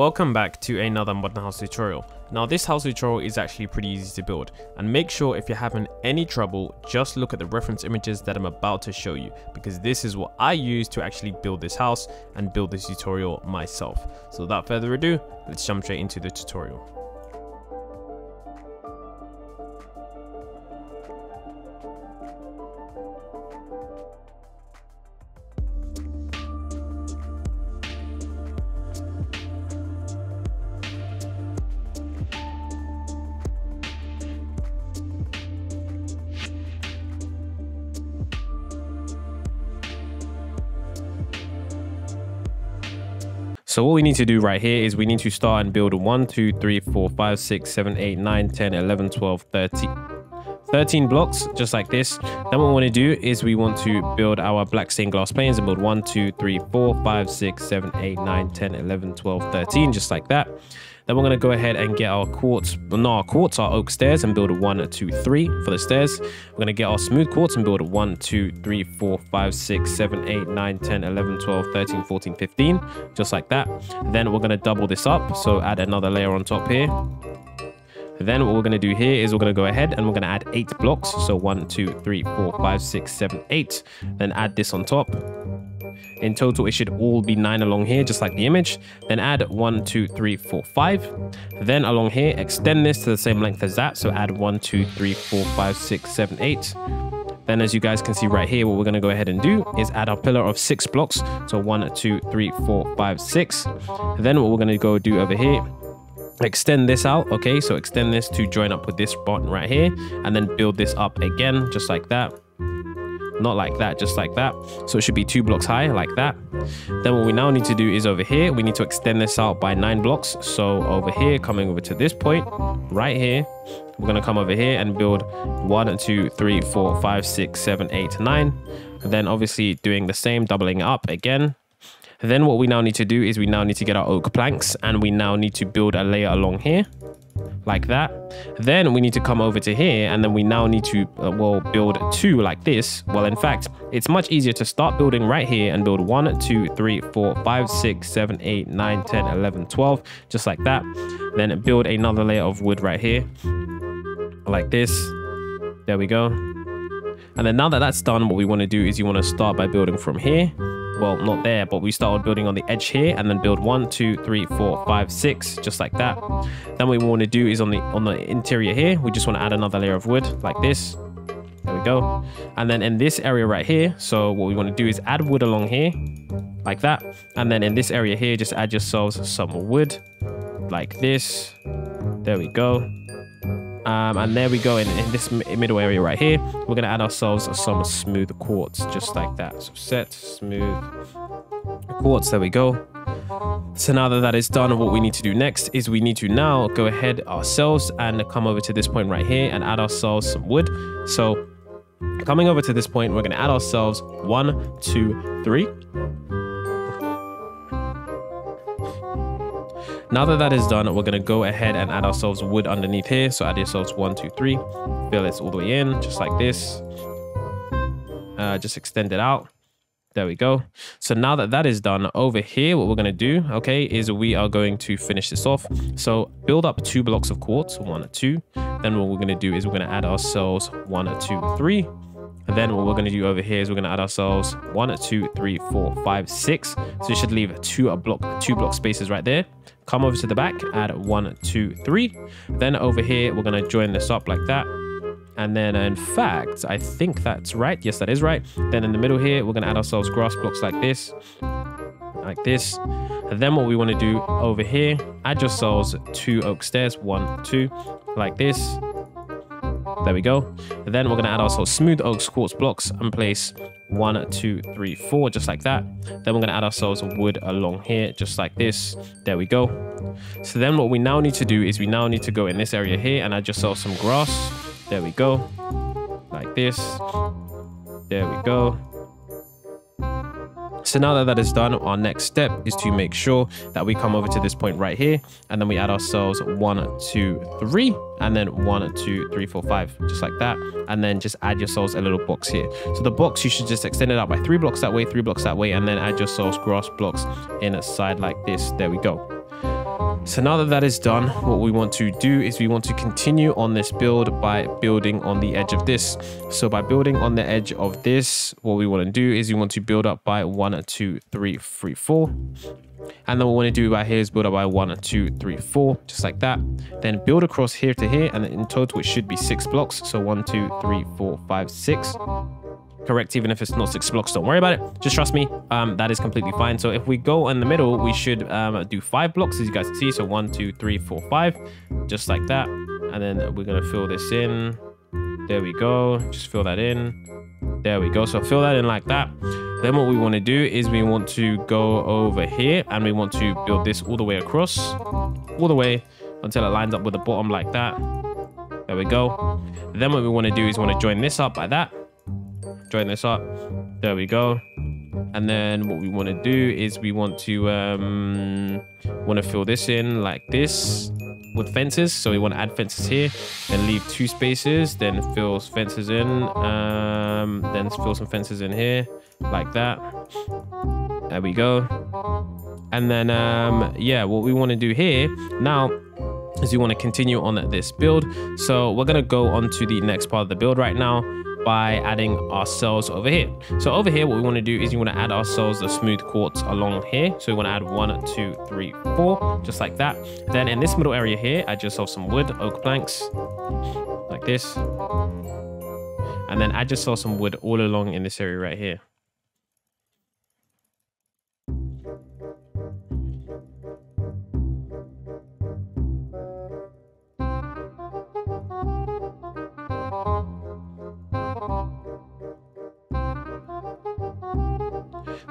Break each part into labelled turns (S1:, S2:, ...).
S1: Welcome back to another modern house tutorial. Now this house tutorial is actually pretty easy to build and make sure if you're having any trouble just look at the reference images that I'm about to show you because this is what I use to actually build this house and build this tutorial myself. So without further ado let's jump straight into the tutorial. So what we need to do right here is we need to start and build 1, 2, 3, 4, 5, 6, 7, 8, 9, 10, 11, 12, 13. 13 blocks just like this then what we want to do is we want to build our black stained glass panes and build 1 2 3 4 5 6 7 8 9 10 11 12 13 just like that then we're going to go ahead and get our quartz, no, our quartz, our oak stairs and build a one, two, three for the stairs. We're going to get our smooth quartz and build a one, two, three, four, five, six, seven, eight, nine, 10, 11, 12, 13, 14, 15, just like that. Then we're going to double this up. So add another layer on top here. Then what we're going to do here is we're going to go ahead and we're going to add eight blocks. So one, two, three, four, five, six, seven, eight. Then add this on top. In total, it should all be nine along here, just like the image. Then add one, two, three, four, five. Then along here, extend this to the same length as that. So add one, two, three, four, five, six, seven, eight. Then as you guys can see right here, what we're going to go ahead and do is add our pillar of six blocks. So one, two, three, four, five, six. Then what we're going to go do over here extend this out okay so extend this to join up with this button right here and then build this up again just like that not like that just like that. So it should be two blocks high like that. Then what we now need to do is over here we need to extend this out by nine blocks. So over here coming over to this point right here we're going to come over here and build one two three four five six seven eight nine. And then obviously doing the same doubling up again. Then what we now need to do is we now need to get our oak planks and we now need to build a layer along here like that. Then we need to come over to here and then we now need to, uh, well, build two like this. Well, in fact, it's much easier to start building right here and build one, two, three, four, five, six, seven, eight, nine, 10, 11, 12, just like that. Then build another layer of wood right here like this. There we go. And then now that that's done, what we want to do is you want to start by building from here well not there but we started building on the edge here and then build one two three four five six just like that. Then what we want to do is on the on the interior here we just want to add another layer of wood like this. There we go. And then in this area right here so what we want to do is add wood along here like that. And then in this area here just add yourselves some wood like this. There we go um, and there we go in, in this middle area right here. We're going to add ourselves some smooth quartz just like that. So set smooth quartz there we go. So now that that is done what we need to do next is we need to now go ahead ourselves and come over to this point right here and add ourselves some wood. So coming over to this point we're going to add ourselves one two three Now that that is done, we're going to go ahead and add ourselves wood underneath here. So add yourselves one, two, three. Fill it all the way in, just like this. Uh, just extend it out. There we go. So now that that is done over here, what we're going to do, okay, is we are going to finish this off. So build up two blocks of quartz, one, two. Then what we're going to do is we're going to add ourselves one, two, three. And then what we're going to do over here is we're going to add ourselves one, two, three, four, five, six. So you should leave two block, two block spaces right there. Come over to the back, add one, two, three. Then over here, we're going to join this up like that. And then in fact, I think that's right. Yes, that is right. Then in the middle here, we're going to add ourselves grass blocks like this, like this. And then what we want to do over here, add yourselves two oak stairs, one, two, like this. There we go. And then we're going to add ourselves smooth oak quartz blocks and place one, two, three, four, just like that. Then we're going to add ourselves wood along here, just like this. There we go. So then what we now need to do is we now need to go in this area here and add yourself some grass. There we go. Like this. There we go. So now that that is done, our next step is to make sure that we come over to this point right here, and then we add ourselves one, two, three, and then one, two, three, four, five, just like that. And then just add yourselves a little box here. So the box, you should just extend it out by three blocks that way, three blocks that way, and then add yourselves grass blocks in a side like this. There we go. So now that that is done, what we want to do is we want to continue on this build by building on the edge of this. So by building on the edge of this, what we want to do is we want to build up by one, two, three, three, four. And then what we want to do right here is build up by one, two, three, four, just like that. Then build across here to here, and in total it should be six blocks. So one, two, three, four, five, six correct even if it's not six blocks don't worry about it. Just trust me um that is completely fine. So if we go in the middle we should um do five blocks as you guys can see. So one two three four five just like that. And then we're gonna fill this in. There we go just fill that in. There we go so fill that in like that. Then what we want to do is we want to go over here and we want to build this all the way across all the way until it lines up with the bottom like that. There we go. Then what we want to do is we want to join this up like that join this up. There we go. And then what we want to do is we want to um, want to fill this in like this with fences. So we want to add fences here, then leave two spaces, then fill fences in, um, then fill some fences in here like that. There we go. And then, um, yeah, what we want to do here now is we want to continue on this build. So we're going to go on to the next part of the build right now by adding our cells over here. So over here, what we want to do is you want to add our cells the smooth quartz along here. So we want to add one, two, three, four, just like that. Then in this middle area here, add yourself some wood, oak planks, like this. And then add yourself some wood all along in this area right here.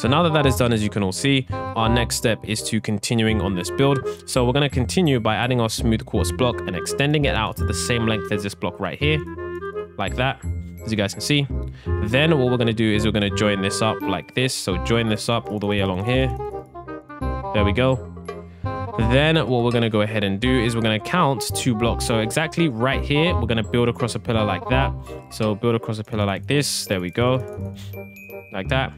S1: So now that that is done, as you can all see, our next step is to continuing on this build. So we're going to continue by adding our smooth quartz block and extending it out to the same length as this block right here, like that, as you guys can see. Then what we're going to do is we're going to join this up like this. So join this up all the way along here. There we go. Then what we're going to go ahead and do is we're going to count two blocks. So exactly right here, we're going to build across a pillar like that. So build across a pillar like this. There we go like that.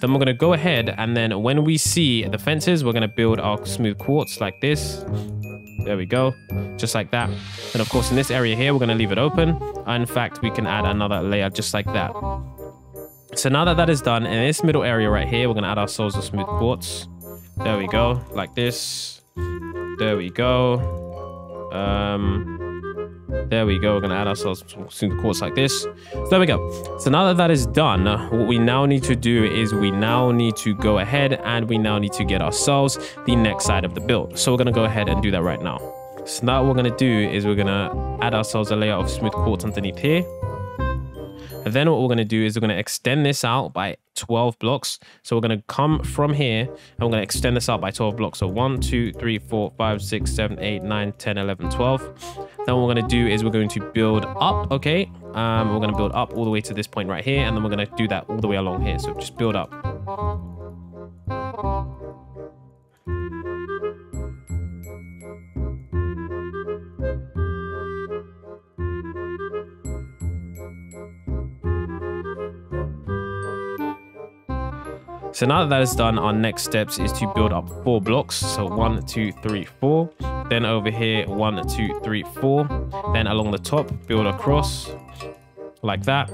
S1: Then we're going to go ahead and then when we see the fences, we're going to build our smooth quartz like this. There we go, just like that. And of course, in this area here, we're going to leave it open. In fact, we can add another layer just like that. So now that that is done, in this middle area right here, we're going to add ourselves a smooth quartz. There we go, like this. There we go. Um, there we go. We're going to add ourselves some quartz like this. So there we go. So now that that is done, what we now need to do is we now need to go ahead and we now need to get ourselves the next side of the build. So we're going to go ahead and do that right now. So now what we're going to do is we're going to add ourselves a layer of smooth quartz underneath here. And then what we're going to do is we're going to extend this out by 12 blocks. So we're going to come from here and we're going to extend this out by 12 blocks. So 1, 2, 3, 4, 5, 6, 7, 8, 9, 10, 11, 12. Then what we're going to do is we're going to build up, okay? Um, we're going to build up all the way to this point right here. And then we're going to do that all the way along here. So just build up. So now that that is done, our next steps is to build up four blocks. So one, two, three, four. Then over here, one, two, three, four. Then along the top, build across like that.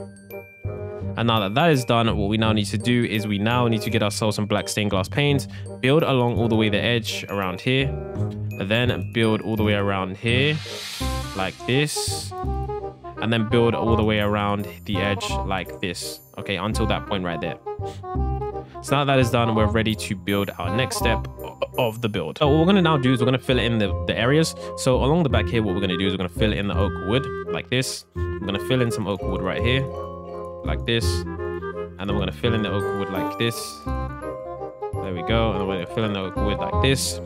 S1: And now that that is done, what we now need to do is we now need to get ourselves some black stained glass paint, build along all the way the edge around here, and then build all the way around here like this, and then build all the way around the edge like this. Okay, until that point right there. So now that is done, we're ready to build our next step of the build. So what we're going to now do is we're going to fill in the, the areas. So along the back here, what we're going to do is we're going to fill in the oak wood like this. We're going to fill in some oak wood right here, like this. And then we're going to fill in the oak wood like this. There we go. And we're going to fill in the oak wood like this.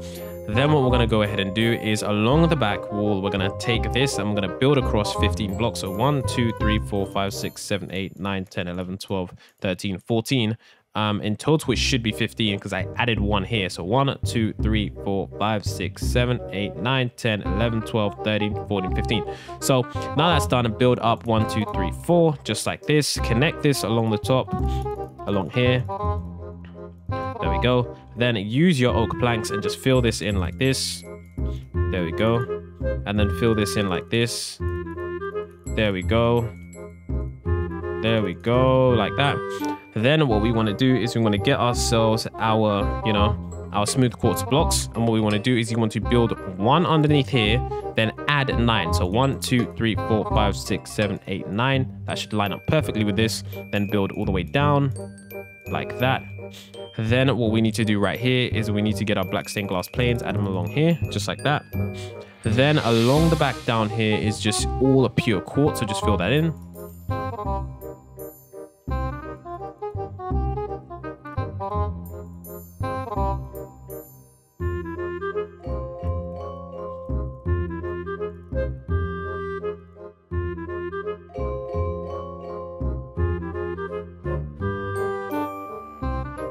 S1: Then what we're going to go ahead and do is along the back wall, we're going to take this and we're going to build across 15 blocks. So 1, 2, 3, 4, 5, 6, 7, 8, 9, 10, 11, 12, 13, 14. Um, in total, it should be 15 because I added one here. So 1, 2, 3, 4, 5, 6, 7, 8, 9, 10, 11, 12, 13, 14, 15. So now that's done, build up 1, 2, 3, 4, just like this. Connect this along the top, along here. There we go. Then use your oak planks and just fill this in like this. There we go. And then fill this in like this. There we go. There we go, like that. Then what we want to do is we want to get ourselves our, you know, our smooth quartz blocks. And what we want to do is you want to build one underneath here, then add nine. So one, two, three, four, five, six, seven, eight, nine. That should line up perfectly with this. Then build all the way down like that. Then what we need to do right here is we need to get our black stained glass panes, add them along here, just like that. Then along the back down here is just all a pure quartz, so just fill that in.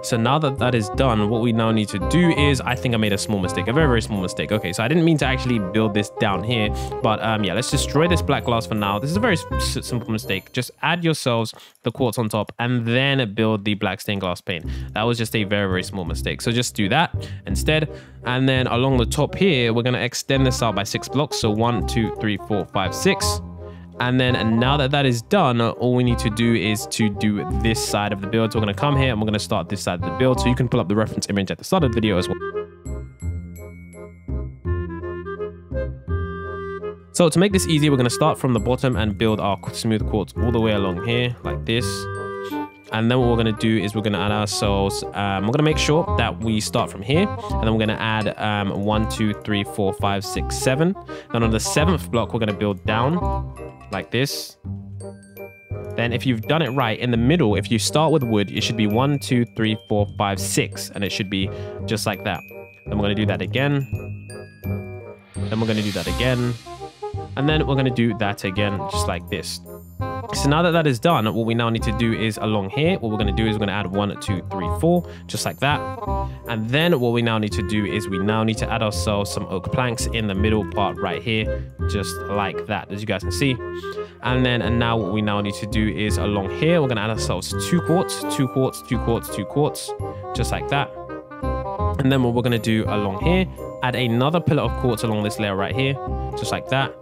S1: So now that that is done, what we now need to do is, I think I made a small mistake, a very, very small mistake. Okay, so I didn't mean to actually build this down here, but um, yeah, let's destroy this black glass for now. This is a very simple mistake. Just add yourselves the quartz on top and then build the black stained glass pane. That was just a very, very small mistake. So just do that instead. And then along the top here, we're going to extend this out by six blocks. So one, two, three, four, five, six. And then now that that is done, all we need to do is to do this side of the build. So we're going to come here and we're going to start this side of the build. So you can pull up the reference image at the start of the video as well. So to make this easy, we're going to start from the bottom and build our smooth quartz all the way along here like this. And then what we're going to do is we're going to add ourselves, um, we're going to make sure that we start from here. And then we're going to add um, one, two, three, four, five, six, seven. Then on the seventh block, we're going to build down like this. Then if you've done it right, in the middle, if you start with wood, it should be one, two, three, four, five, six. And it should be just like that. Then we're going to do that again. Then we're going to do that again. And then we're going to do that again, just like this. So now that that is done, what we now need to do is along here, what we're going to do is we're going to add one, two, three, four, just like that. And then what we now need to do is we now need to add ourselves some oak planks in the middle part right here, just like that, as you guys can see. And then and now what we now need to do is along here, we're going to add ourselves two quartz, two quartz, two quartz, two quartz, just like that. And then what we're going to do along here, add another pillar of quartz along this layer right here, just like that.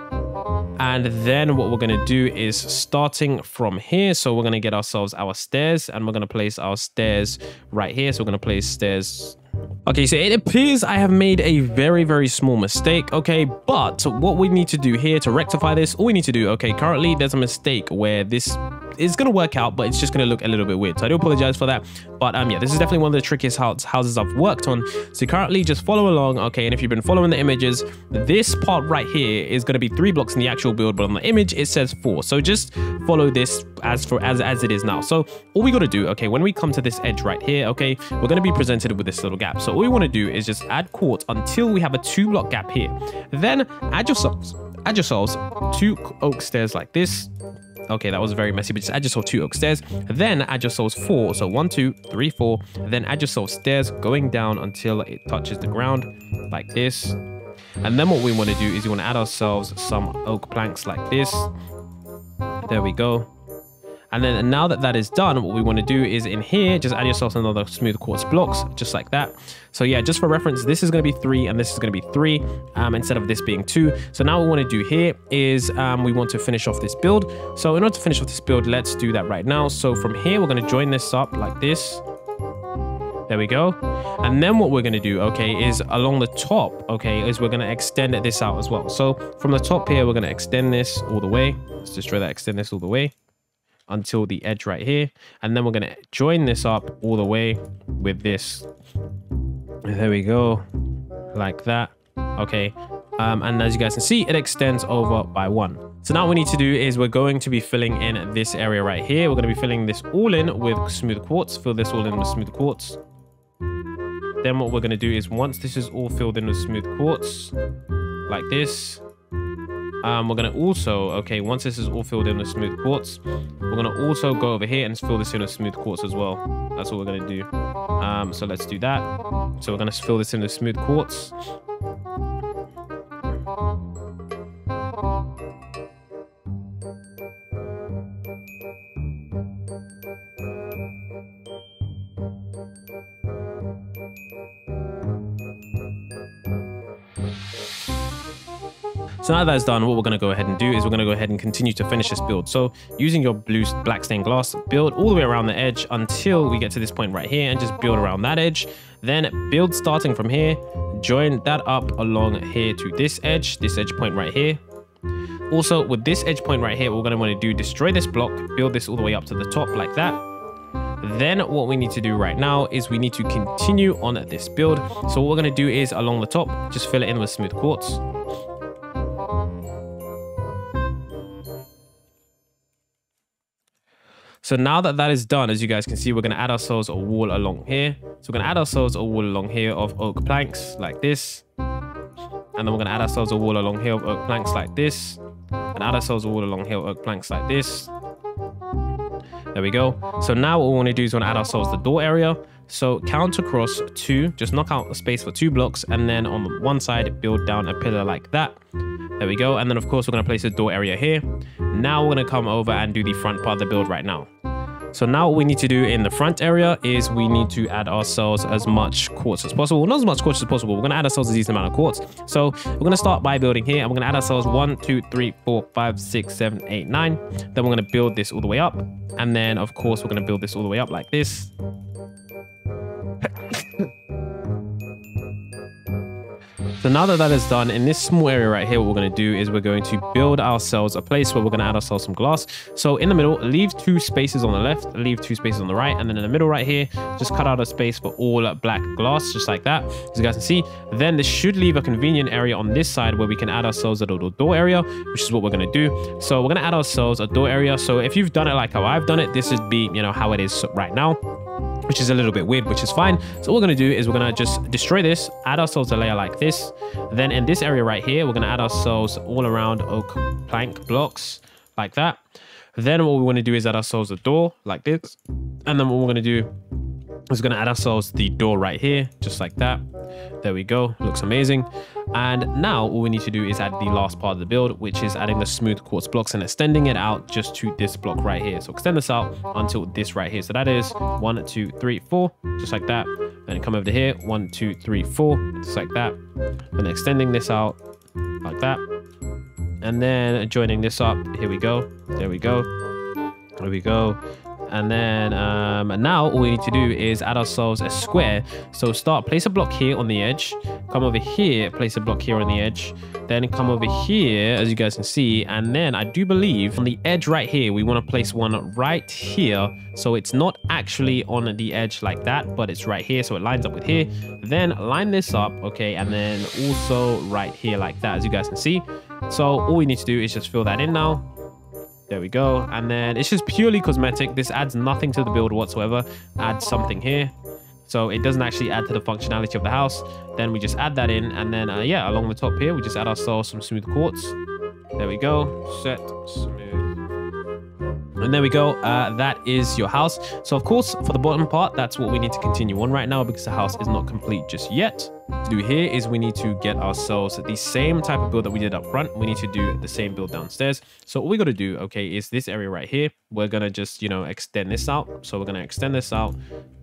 S1: And then what we're going to do is starting from here. So we're going to get ourselves our stairs and we're going to place our stairs right here. So we're going to place stairs Okay, so it appears I have made a very, very small mistake, okay? But what we need to do here to rectify this, all we need to do, okay, currently there's a mistake where this is going to work out, but it's just going to look a little bit weird. So I do apologize for that. But um, yeah, this is definitely one of the trickiest houses I've worked on. So currently just follow along, okay? And if you've been following the images, this part right here is going to be three blocks in the actual build, but on the image it says four. So just follow this as for as as it is now. So all we got to do, okay, when we come to this edge right here, okay, we're going to be presented with this little gap. So all we want to do is just add quartz until we have a two block gap here. Then add yourselves, add yourselves two oak stairs like this. Okay, that was very messy, but I just yourself two oak stairs. Then add yourselves four. So one, two, three, four. Then add yourself stairs going down until it touches the ground like this. And then what we want to do is we want to add ourselves some oak planks like this. There we go. And then now that that is done, what we want to do is in here, just add yourself another smooth quartz blocks, just like that. So yeah, just for reference, this is going to be three and this is going to be three um, instead of this being two. So now what we want to do here is um, we want to finish off this build. So in order to finish off this build, let's do that right now. So from here, we're going to join this up like this. There we go. And then what we're going to do, okay, is along the top, okay, is we're going to extend this out as well. So from the top here, we're going to extend this all the way. Let's destroy that, extend this all the way until the edge right here. And then we're going to join this up all the way with this. There we go. Like that. Okay. Um, and as you guys can see, it extends over by one. So now what we need to do is we're going to be filling in this area right here. We're going to be filling this all in with smooth quartz. Fill this all in with smooth quartz. Then what we're going to do is once this is all filled in with smooth quartz, like this, um, we're going to also, okay, once this is all filled in with smooth quartz, we're going to also go over here and fill this in with smooth quartz as well. That's what we're going to do. Um, so let's do that. So we're going to fill this in with smooth quartz. So now that's done, what we're going to go ahead and do is we're going to go ahead and continue to finish this build. So using your blue black stained glass, build all the way around the edge until we get to this point right here and just build around that edge. Then build starting from here, join that up along here to this edge, this edge point right here. Also, with this edge point right here, we're going to want to do destroy this block, build this all the way up to the top like that. Then what we need to do right now is we need to continue on this build. So what we're going to do is along the top, just fill it in with smooth quartz. So now that that is done, as you guys can see, we're going to add ourselves a wall along here. So we're going to add ourselves a wall along here of oak planks like this. And then we're going to add ourselves a wall along here of oak planks like this. And add ourselves a wall along here of oak planks like this. There we go. So now what we want to do is we want to add ourselves the door area. So count across two, just knock out a space for two blocks. And then on one side, build down a pillar like that. There we go. And then of course, we're going to place a door area here. Now we're going to come over and do the front part of the build right now. So now what we need to do in the front area is we need to add ourselves as much quartz as possible. Not as much quartz as possible. We're going to add ourselves a decent amount of quartz. So we're going to start by building here and we're going to add ourselves one, two, three, four, five, six, seven, eight, nine. Then we're going to build this all the way up. And then of course, we're going to build this all the way up like this. So now that that is done, in this small area right here, what we're going to do is we're going to build ourselves a place where we're going to add ourselves some glass. So in the middle, leave two spaces on the left, leave two spaces on the right, and then in the middle right here, just cut out a space for all black glass, just like that, as you guys can see. Then this should leave a convenient area on this side where we can add ourselves a little door area, which is what we're going to do. So we're going to add ourselves a door area. So if you've done it like how I've done it, this would be, you know, how it is right now which is a little bit weird, which is fine. So what we're going to do is we're going to just destroy this, add ourselves a layer like this. Then in this area right here, we're going to add ourselves all around oak plank blocks like that. Then what we want to do is add ourselves a door like this. And then what we're going to do is going to add ourselves the door right here, just like that. There we go. Looks amazing. And now all we need to do is add the last part of the build, which is adding the smooth quartz blocks and extending it out just to this block right here. So extend this out until this right here. So that is one, two, three, four, just like that. Then come over to here, one, two, three, four, just like that. And extending this out like that. And then joining this up, here we go. There we go. There we go. And then um, now all we need to do is add ourselves a square. So start, place a block here on the edge. Come over here, place a block here on the edge. Then come over here, as you guys can see. And then I do believe on the edge right here, we want to place one right here. So it's not actually on the edge like that, but it's right here. So it lines up with here. Then line this up, okay? And then also right here like that, as you guys can see. So all we need to do is just fill that in now. There we go. And then it's just purely cosmetic. This adds nothing to the build whatsoever. Add something here. So it doesn't actually add to the functionality of the house. Then we just add that in. And then, uh, yeah, along the top here, we just add ourselves some smooth quartz. There we go. Set smooth. And there we go. Uh, that is your house. So of course, for the bottom part, that's what we need to continue on right now because the house is not complete just yet do here is we need to get ourselves the same type of build that we did up front. We need to do the same build downstairs. So what we got to do, okay, is this area right here. We're going to just, you know, extend this out. So we're going to extend this out,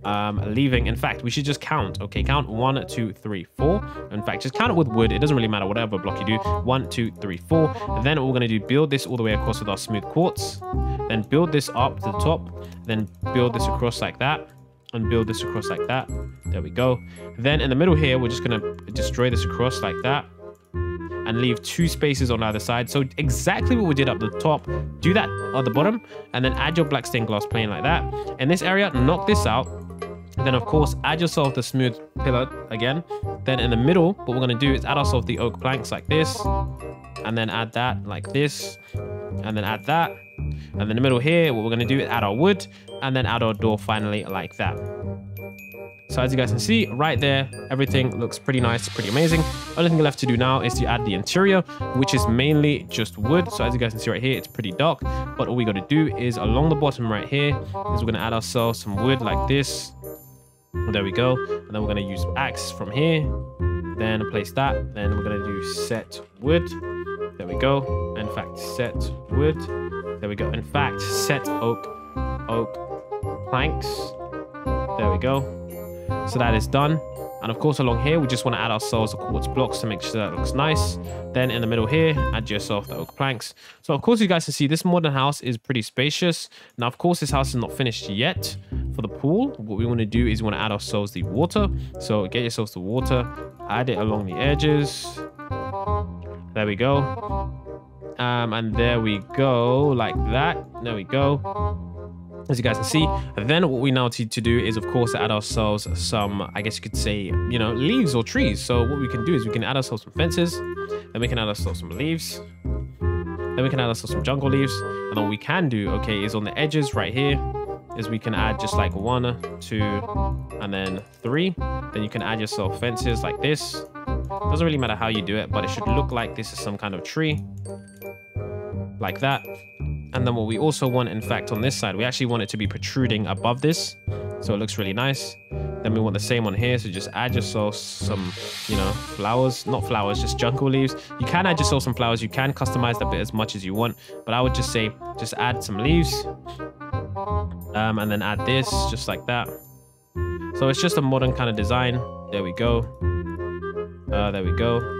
S1: um, leaving, in fact, we should just count, okay, count one, two, three, four. In fact, just count it with wood. It doesn't really matter whatever block you do. One, two, three, four. And then we're going to do, build this all the way across with our smooth quartz. Then build this up to the top. Then build this across like that and build this across like that. There we go. Then in the middle here, we're just going to destroy this across like that and leave two spaces on either side. So exactly what we did up the top, do that at the bottom and then add your black stained glass pane like that. In this area, knock this out. Then of course, add yourself the smooth pillar again. Then in the middle, what we're going to do is add ourselves the oak planks like this and then add that like this and then add that and in the middle here, what we're going to do is add our wood and then add our door finally like that. So as you guys can see right there, everything looks pretty nice, pretty amazing. Only thing left to do now is to add the interior, which is mainly just wood. So as you guys can see right here, it's pretty dark. But all we got to do is along the bottom right here, is we're going to add ourselves some wood like this. There we go. And then we're going to use axe from here. Then place that. Then we're going to do set wood. There we go. In fact, set wood. There we go. In fact, set oak, oak planks. There we go. So that is done. And of course, along here, we just want to add ourselves the quartz blocks to make sure that looks nice. Then in the middle here, add yourself the oak planks. So of course, you guys can see this modern house is pretty spacious. Now, of course, this house is not finished yet. For the pool, what we want to do is we want to add ourselves the water. So get yourselves the water, add it along the edges. There we go. Um, and there we go, like that. There we go as you guys can see. then what we now need to do is, of course, add ourselves some, I guess you could say, you know, leaves or trees. So what we can do is we can add ourselves some fences, then we can add ourselves some leaves, then we can add ourselves some jungle leaves. And then what we can do, okay, is on the edges right here, is we can add just like one, two, and then three. Then you can add yourself fences like this. Doesn't really matter how you do it, but it should look like this is some kind of tree. Like that. And then what we also want, in fact, on this side, we actually want it to be protruding above this. So it looks really nice. Then we want the same on here. So just add yourself some, you know, flowers. Not flowers, just jungle leaves. You can add yourself some flowers. You can customize that bit as much as you want. But I would just say, just add some leaves. Um, and then add this, just like that. So it's just a modern kind of design. There we go. Uh, there we go.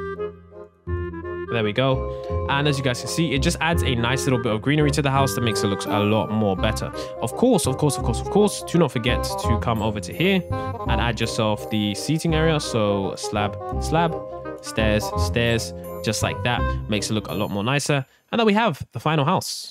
S1: There we go. And as you guys can see, it just adds a nice little bit of greenery to the house that makes it look a lot more better. Of course, of course, of course, of course, do not forget to come over to here and add yourself the seating area. So slab, slab, stairs, stairs, just like that. Makes it look a lot more nicer. And then we have the final house.